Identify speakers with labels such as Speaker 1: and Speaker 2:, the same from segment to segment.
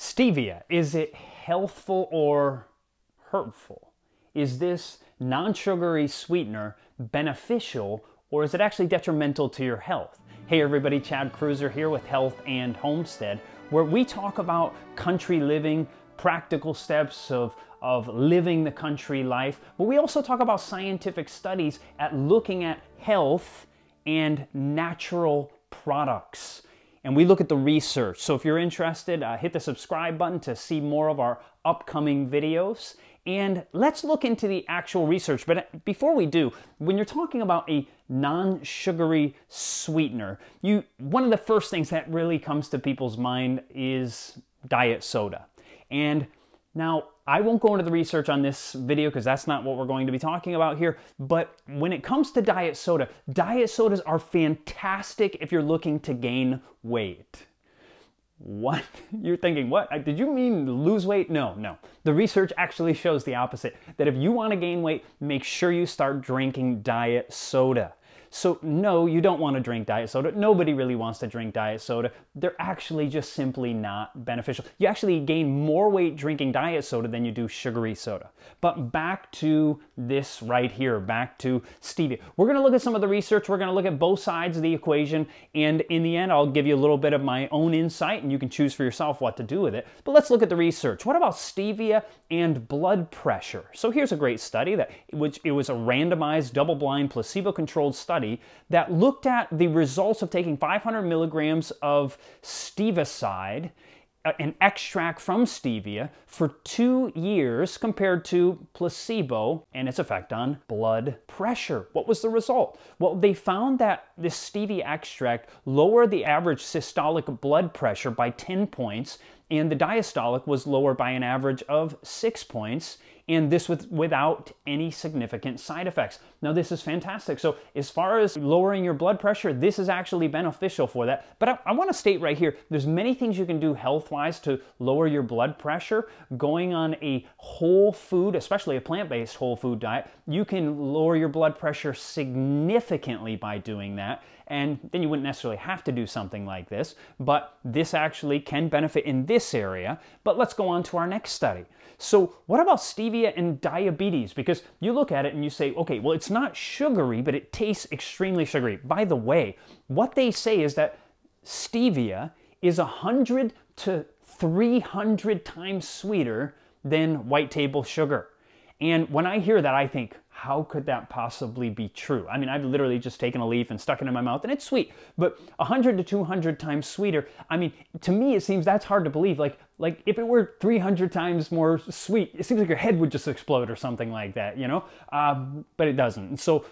Speaker 1: Stevia, is it healthful or hurtful? Is this non sugary sweetener beneficial or is it actually detrimental to your health? Hey everybody, Chad Kreuzer here with Health and Homestead, where we talk about country living, practical steps of, of living the country life, but we also talk about scientific studies at looking at health and natural products and we look at the research. So if you're interested, uh, hit the subscribe button to see more of our upcoming videos. And let's look into the actual research. But uh, before we do, when you're talking about a non-sugary sweetener, you one of the first things that really comes to people's mind is diet soda. And now, I won't go into the research on this video because that's not what we're going to be talking about here, but when it comes to diet soda, diet sodas are fantastic if you're looking to gain weight. What? You're thinking, what? Did you mean lose weight? No, no. The research actually shows the opposite. That if you want to gain weight, make sure you start drinking diet soda. So no, you don't want to drink diet soda. Nobody really wants to drink diet soda. They're actually just simply not beneficial. You actually gain more weight drinking diet soda than you do sugary soda. But back to this right here, back to stevia. We're going to look at some of the research. We're going to look at both sides of the equation. And in the end, I'll give you a little bit of my own insight and you can choose for yourself what to do with it. But let's look at the research. What about stevia and blood pressure? So here's a great study that which it was a randomized double-blind placebo-controlled study study that looked at the results of taking 500 milligrams of stevioside uh, an extract from stevia for two years compared to placebo and its effect on blood pressure. What was the result? Well, they found that this stevia extract lowered the average systolic blood pressure by 10 points, and the diastolic was lower by an average of six points and this with, without any significant side effects. Now, this is fantastic. So, as far as lowering your blood pressure, this is actually beneficial for that. But I, I want to state right here there's many things you can do health wise to lower your blood pressure. Going on a whole food, especially a plant based whole food diet, you can lower your blood pressure significantly by doing that and then you wouldn't necessarily have to do something like this, but this actually can benefit in this area. But let's go on to our next study. So what about stevia and diabetes? Because you look at it and you say, okay, well, it's not sugary, but it tastes extremely sugary. By the way, what they say is that stevia is 100 to 300 times sweeter than white table sugar. And when I hear that, I think, how could that possibly be true? I mean, I've literally just taken a leaf and stuck it in my mouth and it's sweet, but 100 to 200 times sweeter. I mean, to me, it seems that's hard to believe. Like, like if it were 300 times more sweet, it seems like your head would just explode or something like that, you know? Um, but it doesn't. So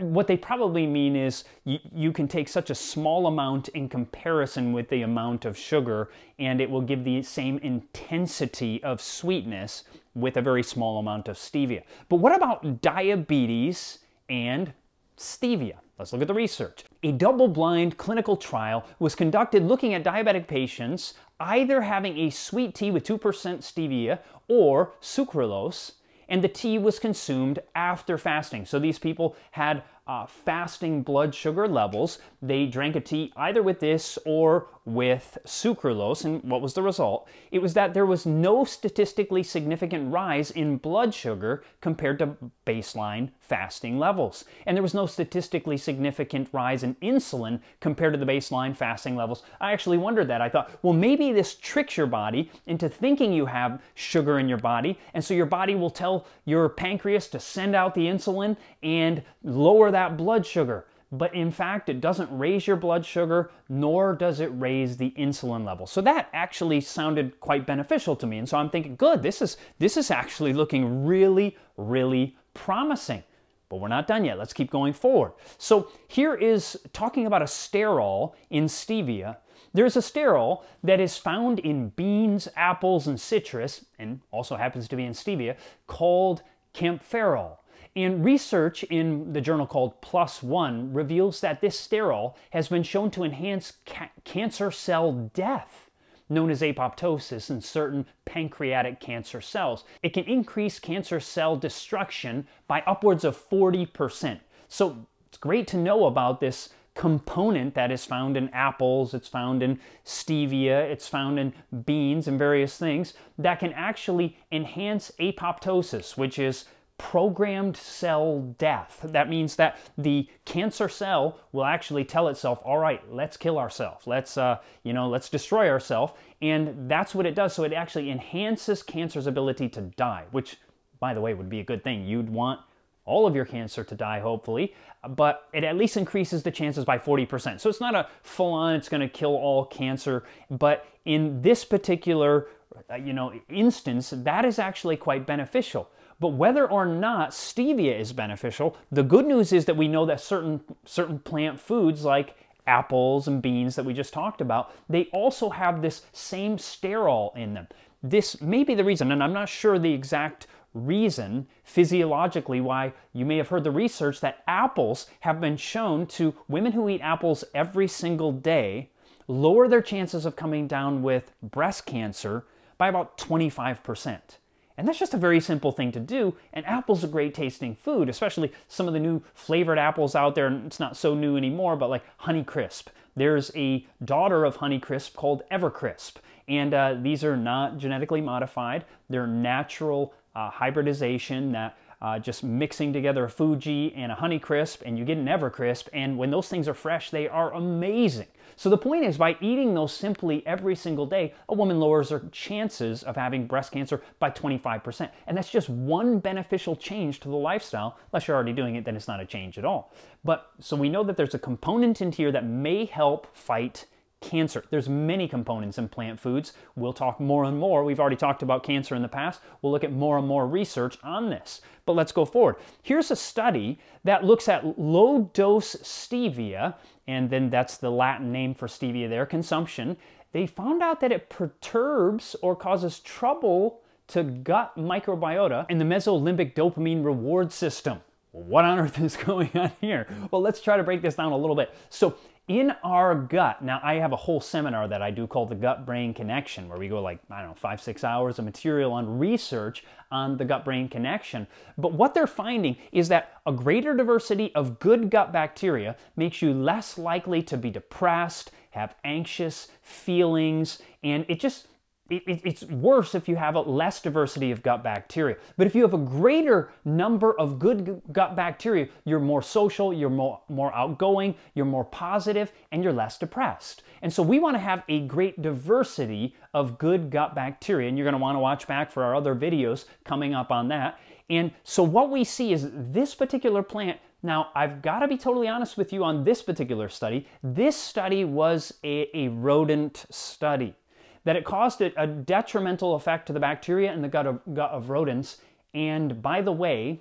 Speaker 1: what they probably mean is you, you, can take such a small amount in comparison with the amount of sugar and it will give the same intensity of sweetness with a very small amount of stevia. But what about diabetes and stevia? Let's look at the research. A double-blind clinical trial was conducted looking at diabetic patients either having a sweet tea with 2% stevia or sucralose and the tea was consumed after fasting. So these people had uh, fasting blood sugar levels. They drank a tea either with this or with sucralose. And what was the result? It was that there was no statistically significant rise in blood sugar compared to baseline fasting levels. And there was no statistically significant rise in insulin compared to the baseline fasting levels. I actually wondered that. I thought, well, maybe this tricks your body into thinking you have sugar in your body. And so your body will tell your pancreas to send out the insulin and lower that blood sugar. But in fact, it doesn't raise your blood sugar, nor does it raise the insulin level. So that actually sounded quite beneficial to me. And so I'm thinking, good, this is, this is actually looking really, really promising. But we're not done yet. Let's keep going forward. So here is talking about a sterol in stevia. There's a sterol that is found in beans, apples, and citrus, and also happens to be in stevia, called kaempferol. And research in the journal called PLOS ONE reveals that this sterol has been shown to enhance ca cancer cell death, known as apoptosis in certain pancreatic cancer cells. It can increase cancer cell destruction by upwards of 40%. So it's great to know about this component that is found in apples, it's found in stevia, it's found in beans and various things that can actually enhance apoptosis, which is programmed cell death. That means that the cancer cell will actually tell itself, all right, let's kill ourselves. Let's, uh, you know, let's destroy ourselves. And that's what it does. So it actually enhances cancer's ability to die, which, by the way, would be a good thing. You'd want all of your cancer to die, hopefully, but it at least increases the chances by 40%. So it's not a full on, it's going to kill all cancer, but in this particular uh, you know, instance, that is actually quite beneficial. But whether or not stevia is beneficial, the good news is that we know that certain, certain plant foods like apples and beans that we just talked about, they also have this same sterol in them. This may be the reason, and I'm not sure the exact reason physiologically why you may have heard the research that apples have been shown to women who eat apples every single day lower their chances of coming down with breast cancer by about 25%. And that's just a very simple thing to do. And apple's a great tasting food, especially some of the new flavored apples out there. And it's not so new anymore, but like Honeycrisp. There's a daughter of Honeycrisp called Evercrisp. And uh, these are not genetically modified, they're natural uh, hybridization that uh, just mixing together a Fuji and a Honeycrisp, and you get an Evercrisp. And when those things are fresh, they are amazing. So the point is, by eating those simply every single day, a woman lowers her chances of having breast cancer by 25%. And that's just one beneficial change to the lifestyle. Unless you're already doing it, then it's not a change at all. But so we know that there's a component in here that may help fight cancer. There's many components in plant foods. We'll talk more and more. We've already talked about cancer in the past. We'll look at more and more research on this. But let's go forward. Here's a study that looks at low dose stevia, and then that's the Latin name for stevia there, consumption. They found out that it perturbs or causes trouble to gut microbiota and the mesolimbic dopamine reward system. What on earth is going on here? Well, let's try to break this down a little bit. So, in our gut, now I have a whole seminar that I do called the gut brain connection, where we go like, I don't know, five, six hours of material on research on the gut brain connection. But what they're finding is that a greater diversity of good gut bacteria makes you less likely to be depressed, have anxious feelings, and it just it's worse if you have a less diversity of gut bacteria. But if you have a greater number of good gut bacteria, you're more social, you're more, more outgoing, you're more positive, and you're less depressed. And so we want to have a great diversity of good gut bacteria. And you're going to want to watch back for our other videos coming up on that. And so what we see is this particular plant now, I've got to be totally honest with you on this particular study. This study was a, a rodent study that it caused a, detrimental effect to the bacteria in the gut of, gut of rodents. And by the way,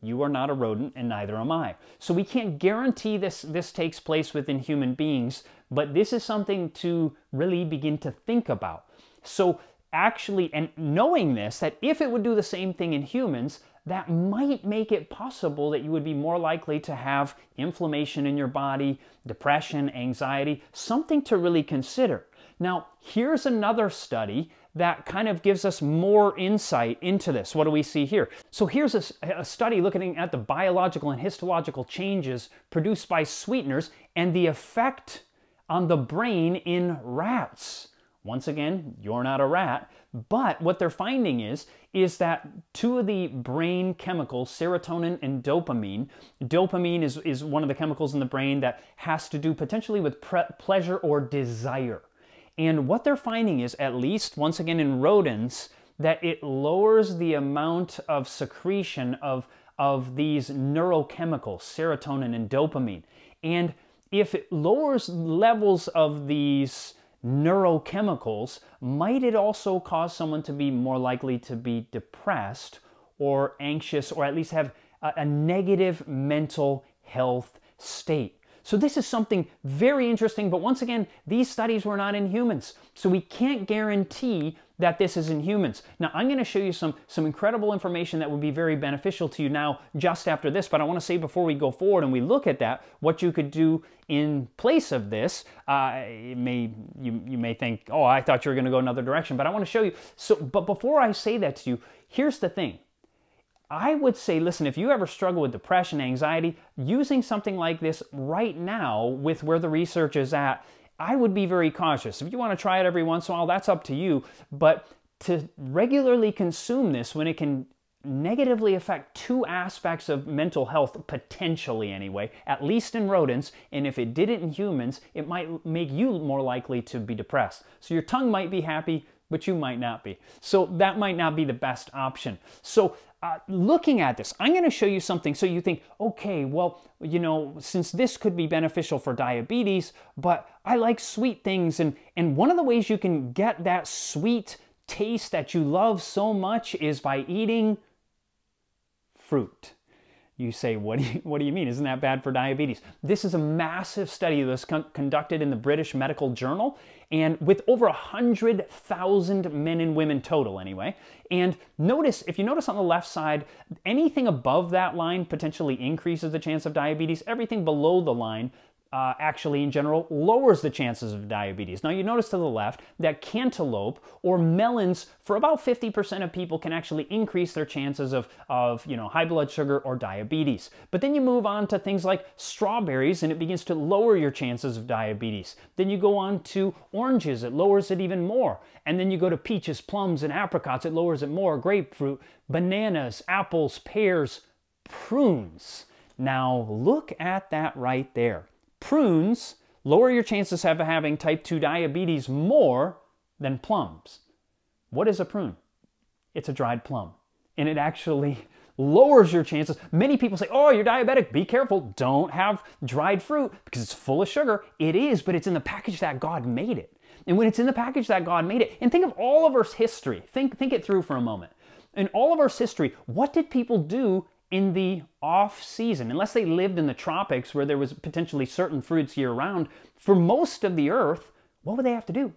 Speaker 1: you are not a rodent and neither am I. So we can't guarantee this, this takes place within human beings, but this is something to really begin to think about. So actually, and knowing this, that if it would do the same thing in humans, that might make it possible that you would be more likely to have inflammation in your body, depression, anxiety, something to really consider. Now, here's another study that kind of gives us more insight into this. What do we see here? So here's a, a, study looking at the biological and histological changes produced by sweeteners and the effect on the brain in rats. Once again, you're not a rat, but what they're finding is is that two of the brain chemicals, serotonin and dopamine, dopamine is, is one of the chemicals in the brain that has to do potentially with pleasure or desire. And what they're finding is, at least once again in rodents, that it lowers the amount of secretion of, of these neurochemicals, serotonin and dopamine. And if it lowers levels of these neurochemicals, might it also cause someone to be more likely to be depressed or anxious or at least have a, a negative mental health state? So this is something very interesting, but once again, these studies were not in humans. So we can't guarantee that this is in humans. Now, I'm going to show you some, some incredible information that would be very beneficial to you now just after this, but I want to say before we go forward and we look at that, what you could do in place of this. Uh, may, you, you may think, oh, I thought you were going to go another direction, but I want to show you. So, but before I say that to you, here's the thing. I would say, listen, if you ever struggle with depression, anxiety, using something like this right now with where the research is at, I would be very cautious. If you want to try it every once in a while, that's up to you. But to regularly consume this when it can negatively affect two aspects of mental health, potentially anyway, at least in rodents, and if it did it in humans, it might make you more likely to be depressed. So your tongue might be happy, but you might not be. So that might not be the best option. So uh, looking at this, I'm going to show you something so you think, okay, well, you know, since this could be beneficial for diabetes, but I like sweet things. And, and one of the ways you can get that sweet taste that you love so much is by eating fruit. You say, what do you, what do you mean? Isn't that bad for diabetes? This is a massive study that was con conducted in the British Medical Journal and with over 100,000 men and women total anyway. And notice, if you notice on the left side, anything above that line potentially increases the chance of diabetes. Everything below the line uh, actually in general lowers the chances of diabetes. Now you notice to the left that cantaloupe or melons for about 50% of people can actually increase their chances of, of you know, high blood sugar or diabetes. But then you move on to things like strawberries and it begins to lower your chances of diabetes. Then you go on to oranges, it lowers it even more. And then you go to peaches, plums, and apricots, it lowers it more. Grapefruit, bananas, apples, pears, prunes. Now look at that right there. Prunes lower your chances of having type 2 diabetes more than plums. What is a prune? It's a dried plum. And it actually lowers your chances. Many people say, oh, you're diabetic. Be careful. Don't have dried fruit because it's full of sugar. It is, but it's in the package that God made it. And when it's in the package that God made it, and think of all of our history, think, think it through for a moment. In all of our history, what did people do in the off season, unless they lived in the tropics where there was potentially certain fruits year round, for most of the earth, what would they have to do?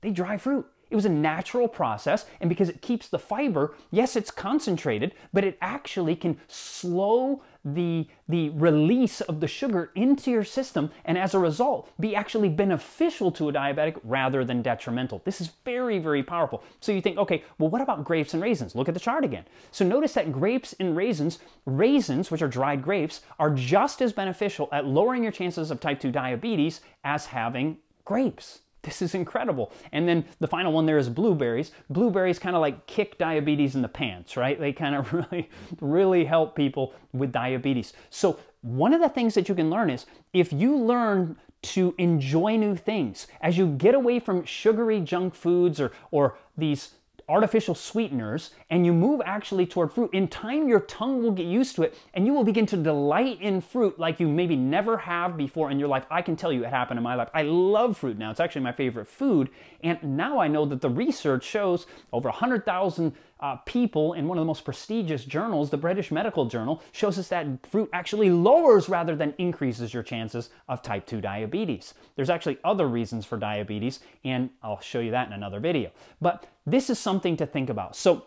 Speaker 1: They dry fruit. It was a natural process, and because it keeps the fiber, yes, it's concentrated, but it actually can slow the, the release of the sugar into your system, and as a result, be actually beneficial to a diabetic rather than detrimental. This is very, very powerful. So you think, okay, well, what about grapes and raisins? Look at the chart again. So notice that grapes and raisins, raisins, which are dried grapes, are just as beneficial at lowering your chances of type 2 diabetes as having grapes. This is incredible. And then the final one there is blueberries. Blueberries kind of like kick diabetes in the pants, right? They kind of really, really help people with diabetes. So one of the things that you can learn is if you learn to enjoy new things, as you get away from sugary junk foods or, or these artificial sweeteners and you move actually toward fruit, in time your tongue will get used to it and you will begin to delight in fruit like you maybe never have before in your life. I can tell you it happened in my life. I love fruit now. It's actually my favorite food. And now I know that the research shows over 100,000 uh, people in one of the most prestigious journals, the British Medical Journal, shows us that fruit actually lowers rather than increases your chances of type 2 diabetes. There's actually other reasons for diabetes, and I'll show you that in another video. But this is something to think about. So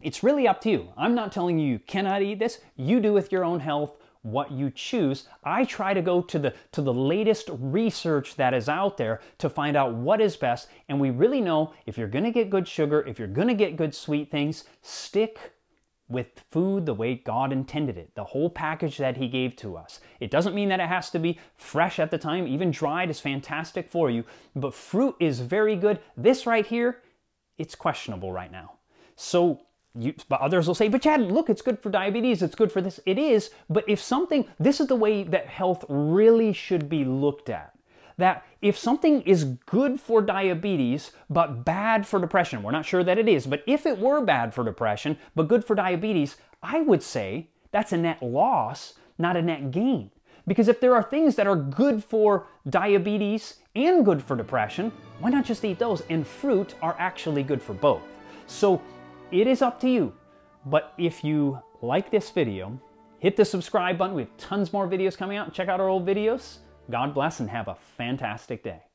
Speaker 1: it's really up to you. I'm not telling you you cannot eat this. You do with your own health what you choose. I try to go to the to the latest research that is out there to find out what is best and we really know if you're going to get good sugar, if you're going to get good sweet things, stick with food the way God intended it, the whole package that He gave to us. It doesn't mean that it has to be fresh at the time, even dried is fantastic for you, but fruit is very good. This right here, it's questionable right now. So you, but others will say, but Chad, look, it's good for diabetes, it's good for this. It is, but if something, this is the way that health really should be looked at. That if something is good for diabetes, but bad for depression, we're not sure that it is, but if it were bad for depression, but good for diabetes, I would say that's a net loss, not a net gain. Because if there are things that are good for diabetes and good for depression, why not just eat those? And fruit are actually good for both. So it is up to you. But if you like this video, hit the subscribe button. We have tons more videos coming out. Check out our old videos. God bless and have a fantastic day.